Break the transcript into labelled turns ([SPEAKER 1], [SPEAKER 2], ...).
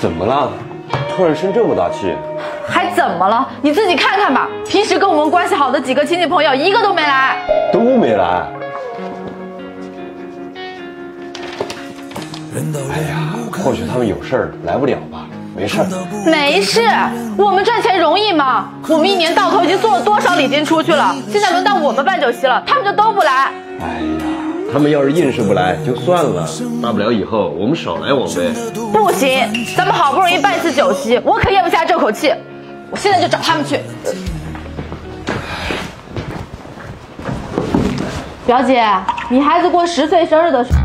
[SPEAKER 1] 怎么了？突然生这么大气？
[SPEAKER 2] 还怎么了？你自己看看吧。平时跟我们关系好的几个亲戚朋友，一个都没来。
[SPEAKER 1] 都没来。哎呀，或许他们有事儿来不了吧。没事，
[SPEAKER 2] 没事。我们赚钱容易吗？我们一年到头已经送了多少礼金出去了？现在轮到我们办酒席了，他们就都不来。
[SPEAKER 1] 哎呀，他们要是硬是不来就算了，大不了以后我们少来往呗。
[SPEAKER 2] 不行，咱们好不容易办次酒席，我可咽不下这口气。我现在就找他们去。表姐，你孩子过十岁生日的时候。